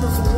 Wonderful.